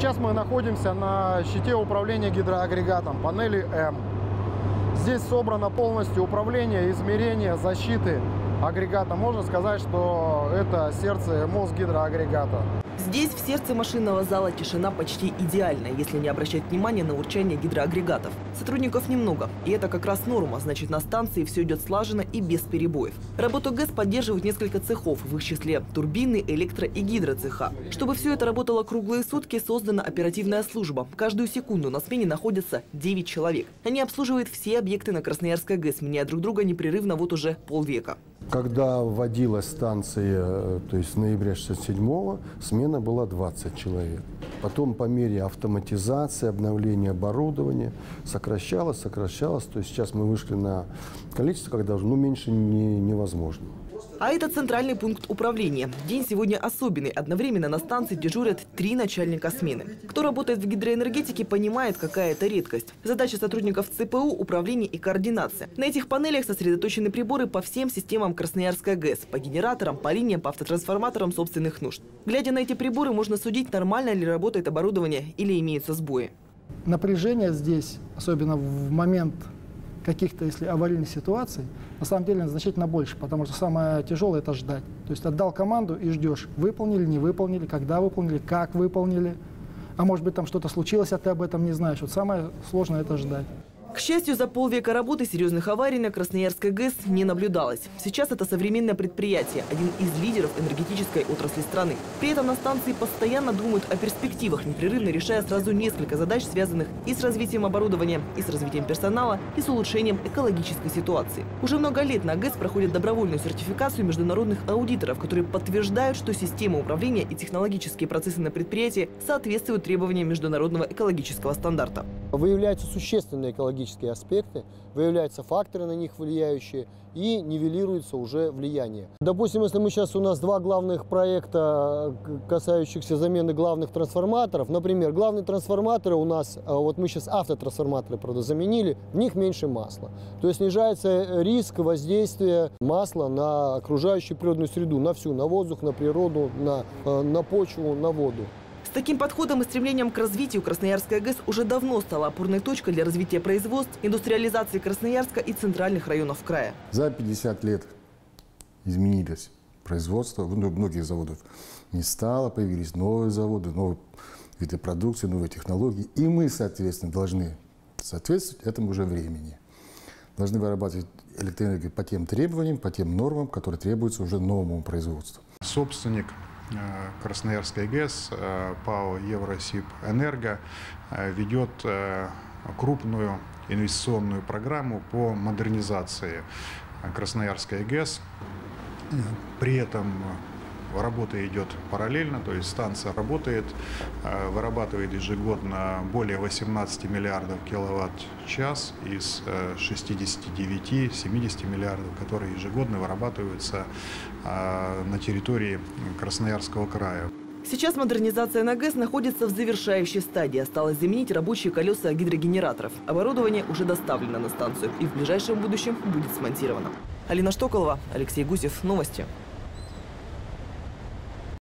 Сейчас мы находимся на щите управления гидроагрегатом, панели М. Здесь собрано полностью управление, измерение, защиты агрегата. Можно сказать, что это сердце мозг гидроагрегата. Здесь, в сердце машинного зала, тишина почти идеальная, если не обращать внимания на урчание гидроагрегатов. Сотрудников немного, и это как раз норма, значит на станции все идет слаженно и без перебоев. Работу ГЭС поддерживают несколько цехов, в их числе турбины, электро- и гидроцеха. Чтобы все это работало круглые сутки, создана оперативная служба. Каждую секунду на смене находятся 9 человек. Они обслуживают все объекты на Красноярской ГЭС, меняя друг друга непрерывно вот уже полвека. Когда вводилась станция, э, то есть в ноябре 67-го, смена была 20 человек. Потом по мере автоматизации, обновления оборудования сокращалось, сокращалось. То есть сейчас мы вышли на количество, когда уже ну, меньше не, невозможно. А это центральный пункт управления. День сегодня особенный. Одновременно на станции дежурят три начальника смены. Кто работает в гидроэнергетике, понимает, какая это редкость. Задача сотрудников ЦПУ – управление и координация. На этих панелях сосредоточены приборы по всем системам Красноярской ГЭС. По генераторам, по линиям, по автотрансформаторам собственных нужд. Глядя на эти приборы, можно судить, нормально ли работает оборудование или имеются сбои. Напряжение здесь, особенно в момент каких-то, если аварийных ситуаций, на самом деле значительно больше, потому что самое тяжелое – это ждать. То есть отдал команду и ждешь, выполнили, не выполнили, когда выполнили, как выполнили. А может быть, там что-то случилось, а ты об этом не знаешь. Вот самое сложное – это ждать. К счастью, за полвека работы серьезных аварий на Красноярской ГЭС не наблюдалось. Сейчас это современное предприятие, один из лидеров энергетической отрасли страны. При этом на станции постоянно думают о перспективах, непрерывно решая сразу несколько задач, связанных и с развитием оборудования, и с развитием персонала, и с улучшением экологической ситуации. Уже много лет на ГЭС проходит добровольную сертификацию международных аудиторов, которые подтверждают, что система управления и технологические процессы на предприятии соответствуют требованиям международного экологического стандарта. Выявляются существенные экологические аспекты, выявляются факторы на них влияющие и нивелируется уже влияние. Допустим, если мы сейчас у нас два главных проекта, касающихся замены главных трансформаторов, например, главные трансформаторы у нас, вот мы сейчас автотрансформаторы, правда, заменили, в них меньше масла. То есть снижается риск воздействия масла на окружающую природную среду, на всю, на воздух, на природу, на, на почву, на воду. С таким подходом и стремлением к развитию Красноярская ГЭС уже давно стала опорной точкой для развития производств, индустриализации Красноярска и центральных районов края. За 50 лет изменилось производство, многих заводов не стало, появились новые заводы, новые виды продукции, новые технологии. И мы, соответственно, должны соответствовать этому уже времени. Должны вырабатывать электроэнергию по тем требованиям, по тем нормам, которые требуются уже новому производству. Собственник Красноярской ГЭС, ПАО «Евросиб Энерго» ведет крупную инвестиционную программу по модернизации Красноярской ГЭС. При этом работа идет параллельно, то есть станция работает, вырабатывает ежегодно более 18 миллиардов киловатт-час из 69-70 миллиардов, которые ежегодно вырабатываются на территории Красноярского края. Сейчас модернизация на ГЭС находится в завершающей стадии. Осталось заменить рабочие колеса гидрогенераторов. Оборудование уже доставлено на станцию и в ближайшем будущем будет смонтировано. Алина Штоколова, Алексей Гусев. Новости.